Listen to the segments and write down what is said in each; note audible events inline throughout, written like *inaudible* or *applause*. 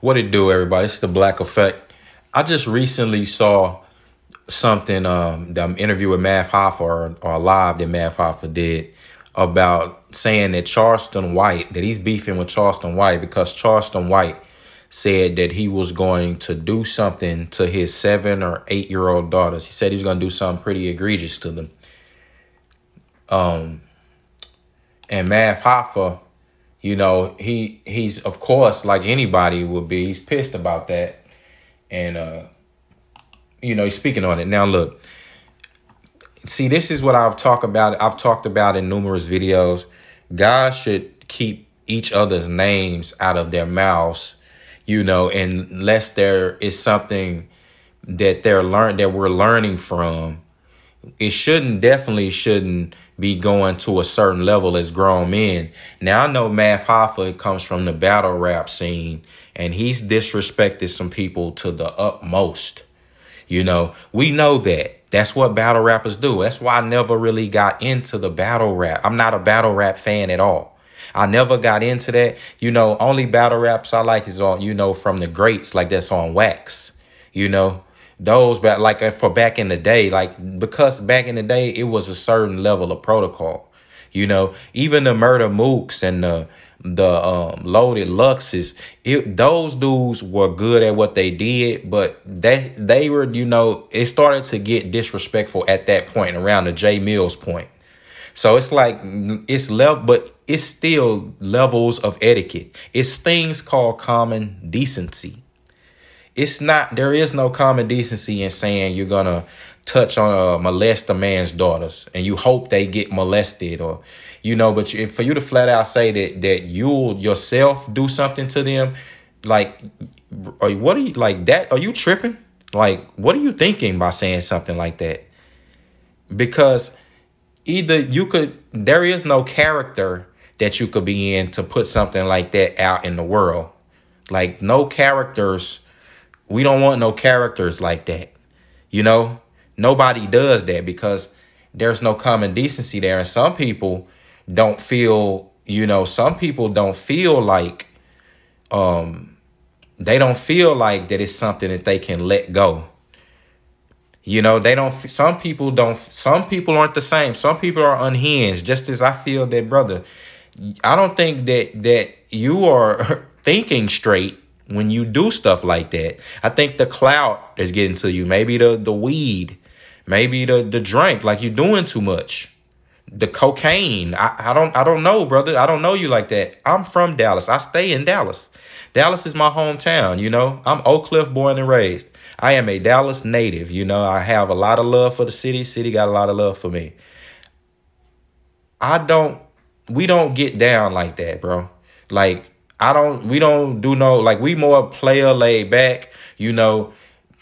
What it do, everybody? It's the Black Effect. I just recently saw something, um, the interview with Math Hoffa or, or live that Math Hoffa did about saying that Charleston White, that he's beefing with Charleston White because Charleston White said that he was going to do something to his seven or eight year old daughters. He said he was going to do something pretty egregious to them. Um, and Math Hoffa you know, he he's of course like anybody would be, he's pissed about that. And uh you know, he's speaking on it. Now look, see this is what I've talked about. I've talked about in numerous videos. God should keep each other's names out of their mouths, you know, unless there is something that they're learn that we're learning from. It shouldn't definitely shouldn't be going to a certain level as grown men. Now I know Math Hoffa comes from the battle rap scene and he's disrespected some people to the utmost. You know, we know that. That's what battle rappers do. That's why I never really got into the battle rap. I'm not a battle rap fan at all. I never got into that. You know, only battle raps I like is on, you know, from the greats, like that's on wax. You know, those back like uh, for back in the day like because back in the day it was a certain level of protocol you know? Even the Murda Mooks and the the um, Loaded Luxes it those dudes were good at what they did but they they were you know it started to get disrespectful at that point around the Jae Millz point. So it's like it's level but it's still levels of etiquette. It's things called common decency it's not there is no common decency in saying you're gonna touch on a uh, molest a man's daughters and you hope they get molested or you know but for you to flat out say that that you'll yourself do something to them like or what are you like that are you tripping? Like what are you thinking by saying something like that? Because either you could there is no character that you could be in to put something like that out in the world. Like no characters we don't want no characters like that. You know, nobody does that because there's no common decency there. And some people don't feel, you know, some people don't feel like, um, they don't feel like that it's something that they can let go. You know, they don't, some people don't, some people aren't the same. Some people are unhinged, just as I feel that, brother. I don't think that, that you are *laughs* thinking straight when you do stuff like that. I think the clout is getting to you. Maybe the the weed, maybe the the drink, like you're doing too much. The cocaine. I, I don't I don't know, brother. I don't know you like that. I'm from Dallas. I stay in Dallas. Dallas is my hometown, you know. I'm Oak Cliff born and raised. I am a Dallas native, you know. I have a lot of love for the city. City got a lot of love for me. I don't we don't get down like that, bro. Like I don't we don't do no like we more player laid back, you know.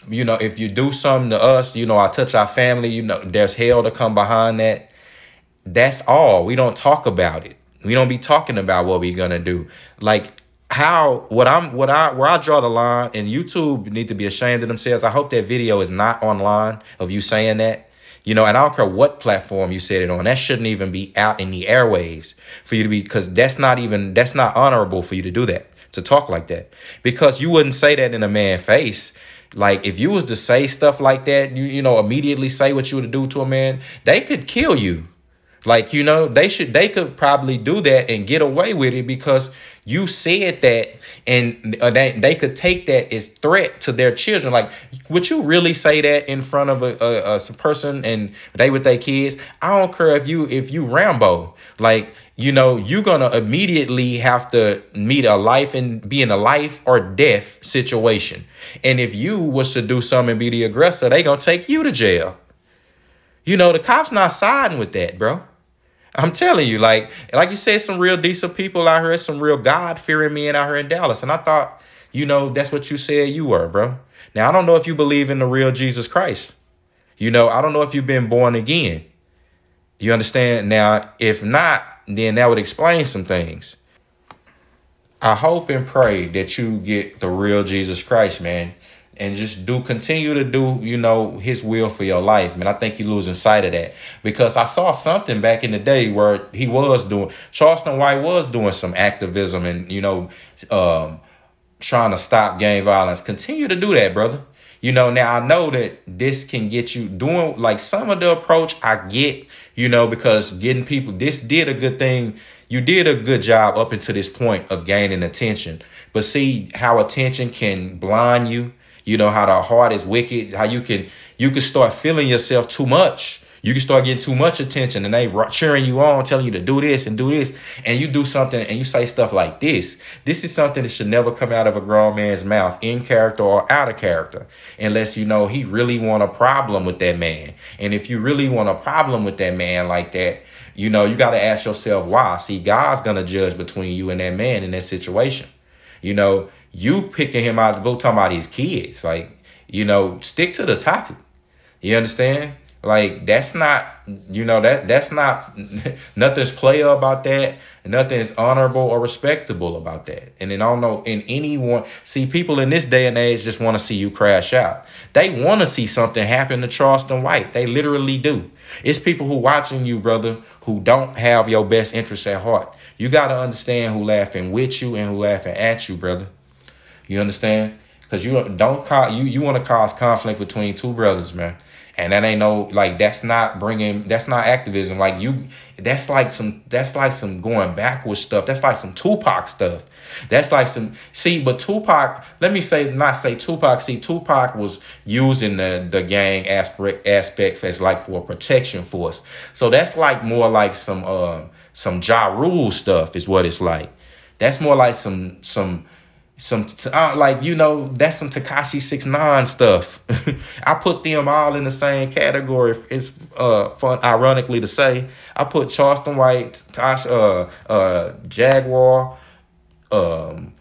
You know, if you do something to us, you know, I touch our family, you know, there's hell to come behind that. That's all. We don't talk about it. We don't be talking about what we're gonna do. Like how what I'm what I where I draw the line and YouTube need to be ashamed of themselves. I hope that video is not online of you saying that you know, and I don't care what platform you said it on. That shouldn't even be out in the airwaves for you to be, because that's not even, that's not honorable for you to do that, to talk like that. Because you wouldn't say that in a man's face. Like if you was to say stuff like that, you you know, immediately say what you would do to a man, they could kill you. Like, you know, they should they could probably do that and get away with it because you said that and uh, they, they could take that as threat to their children. Like, would you really say that in front of a, a, a person and they with their kids? I don't care if you if you Rambo. Like, you know, you're gonna immediately have to meet a life and be in a life or death situation. And if you was to do something and be the aggressor, they gonna take you to jail. You know, the cops not siding with that, bro. I'm telling you, like, like you said, some real decent people out here, some real God fearing men out here in Dallas. And I thought, you know, that's what you said you were, bro. Now, I don't know if you believe in the real Jesus Christ. You know, I don't know if you've been born again. You understand? Now, if not, then that would explain some things. I hope and pray that you get the real Jesus Christ, man and just do continue to do you know his will for your life man i think you're losing sight of that because i saw something back in the day where he was doing charleston white was doing some activism and you know um trying to stop gang violence, continue to do that, brother. You know, now I know that this can get you doing like some of the approach I get, you know, because getting people, this did a good thing. You did a good job up until this point of gaining attention. But see how attention can blind you. You know, how the heart is wicked, how you can, you can start feeling yourself too much you can start getting too much attention and they cheering you on, telling you to do this and do this. And you do something and you say stuff like this. This is something that should never come out of a grown man's mouth in character or out of character. Unless you know he really want a problem with that man. And if you really want a problem with that man like that, you know, you got to ask yourself why. See, God's going to judge between you and that man in that situation. You know, you picking him out to go talking about his kids. Like, you know, stick to the topic. You understand? Like that's not, you know, that that's not *laughs* nothing's player about that. Nothing's honorable or respectable about that. And then I don't know in anyone see people in this day and age just want to see you crash out. They want to see something happen to Charleston White. They literally do. It's people who watching you, brother, who don't have your best interests at heart. You got to understand who laughing with you and who laughing at you, brother. You understand? Because you don't cause you you want to cause conflict between two brothers, man. And that ain't no like that's not bringing that's not activism. Like you that's like some that's like some going backwards stuff. That's like some tupac stuff. That's like some see but tupac let me say not say tupac. See tupac was using the the gang aspect aspects as like for a protection force. So that's like more like some uh some ja rule stuff is what it's like. That's more like some some some uh, like you know that's some Tekashi Six Nine stuff. *laughs* I put them all in the same category. It's uh fun, ironically to say. I put Charleston White, Tosh, uh, uh, Jaguar, um,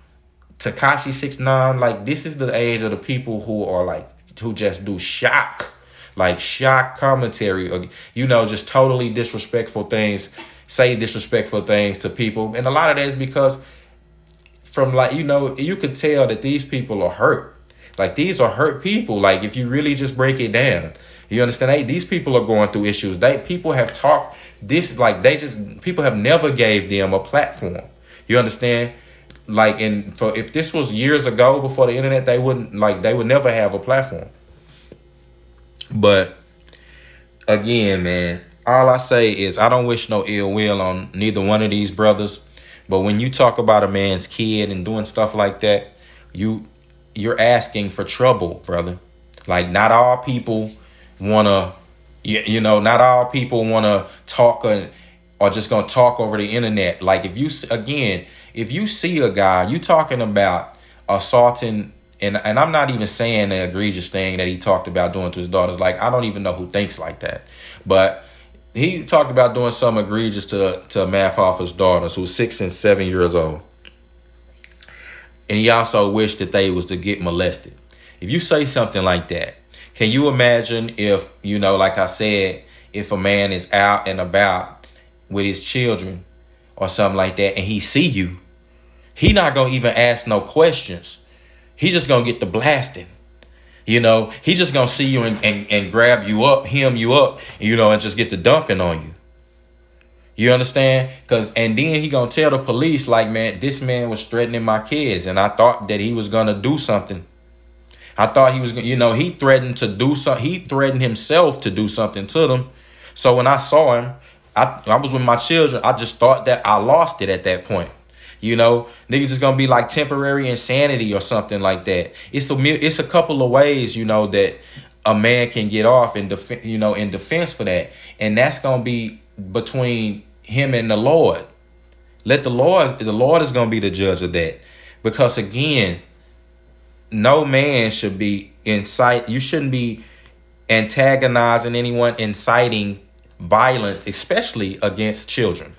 Tekashi Six Nine. Like this is the age of the people who are like who just do shock, like shock commentary, or you know, just totally disrespectful things, say disrespectful things to people, and a lot of that is because from like you know you could tell that these people are hurt. Like these are hurt people. Like if you really just break it down you understand? Hey, these people are going through issues. They people have talked this like they just people have never gave them a platform. You understand? Like and for if this was years ago before the internet they wouldn't like they would never have a platform. But again man all i say is i don't wish no ill will on neither one of these brothers but when you talk about a man's kid and doing stuff like that, you you're asking for trouble, brother. Like not all people want to you, you know, not all people want to talk or, or just to talk over the internet. Like if you again, if you see a guy, you talking about assaulting and and I'm not even saying the egregious thing that he talked about doing to his daughters. Like I don't even know who thinks like that. But he talked about doing something egregious to to Math Hoffa's daughters, who's six and seven years old. And he also wished that they was to get molested. If you say something like that, can you imagine if, you know, like I said, if a man is out and about with his children or something like that and he see you, he not gonna even ask no questions. He just gonna get the blasting. You know, he just gonna see you and, and, and grab you up, him you up, you know, and just get the dumping on you. You understand? Cause and then he gonna tell the police, like, man, this man was threatening my kids, and I thought that he was gonna do something. I thought he was gonna, you know, he threatened to do something. He threatened himself to do something to them. So when I saw him, I I was with my children. I just thought that I lost it at that point. You know, niggas is gonna be like temporary insanity or something like that. It's a it's a couple of ways, you know, that a man can get off in def- you know in defense for that, and that's gonna be between him and the Lord. Let the Lord the Lord is gonna be the judge of that, because again, no man should be incite. You shouldn't be antagonizing anyone, inciting violence, especially against children.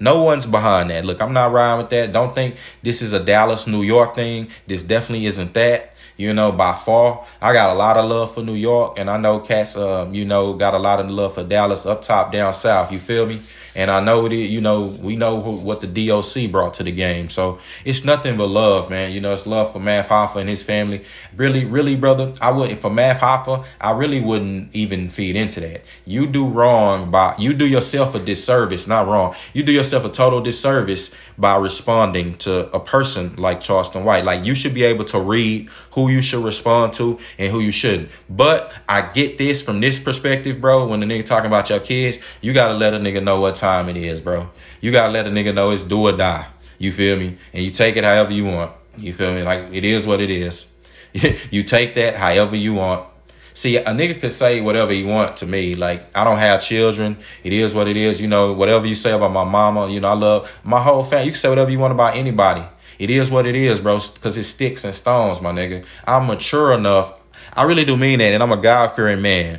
No one's behind that. Look, I'm not riding with that. Don't think this is a Dallas, New York thing. This definitely isn't that. You know, by far, I got a lot of love for New York, and I know cats, um, you know, got a lot of love for Dallas, up top, down south. You feel me? And I know it. You know, we know who, what the DOC brought to the game. So it's nothing but love, man. You know, it's love for Math Hoffa and his family. Really, really, brother. I would for Math Hoffa, I really wouldn't even feed into that. You do wrong by you do yourself a disservice. Not wrong. You do yourself a total disservice by responding to a person like Charleston White. Like you should be able to read who you should respond to and who you shouldn't. But I get this from this perspective, bro. When the nigga talking about your kids, you gotta let a nigga know what time it is, bro. You gotta let a nigga know it's do or die. You feel me? And you take it however you want. You feel me? Like it is what it is. *laughs* you take that however you want. See, a nigga could say whatever he want to me. Like, I don't have children. It is what it is. You know, whatever you say about my mama, you know, I love my whole family. You can say whatever you want about anybody. It is what it is, bro, because it's sticks and stones, my nigga. I'm mature enough. I really do mean that, and I'm a God-fearing man.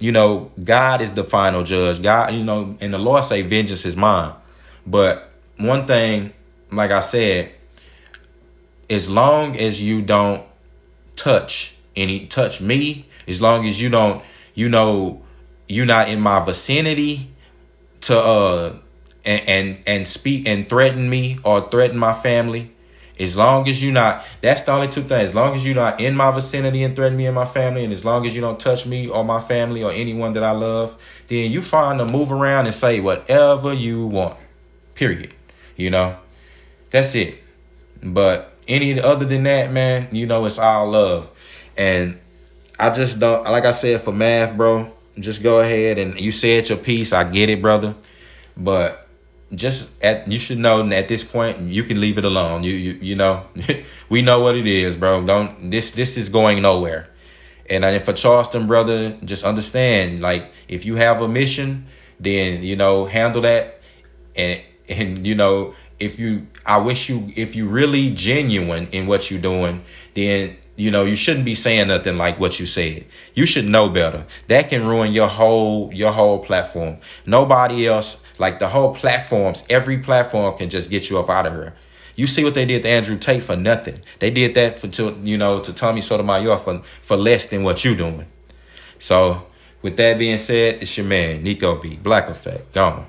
You know, God is the final judge. God, you know, and the Lord say vengeance is mine. But one thing, like I said, as long as you don't touch any touch me, as long as you don't, you know, you're not in my vicinity to uh and and, and speak and threaten me or threaten my family, as long as you're not, that's the only two things. As long as you're not in my vicinity and threaten me and my family, and as long as you don't touch me or my family or anyone that I love, then you find to move around and say whatever you want. Period. You know? That's it. But any other than that, man, you know, it's all love. And I just don't, like I said, for math, bro, just go ahead and you said your piece. I get it, brother. But just at you should know at this point you can leave it alone. You you you know *laughs* we know what it is, bro. Don't this this is going nowhere. And then for Charleston, brother, just understand like if you have a mission, then you know handle that. And and you know if you I wish you if you really genuine in what you're doing, then you know you shouldn't be saying nothing like what you said. You should know better. That can ruin your whole your whole platform. Nobody else like the whole platforms, every platform can just get you up out of here. You see what they did to Andrew Tate for nothing. They did that for to you know to Tommy Sotomayor for for less than what you doing. So with that being said, it's your man Nico B. Black Effect. Gone.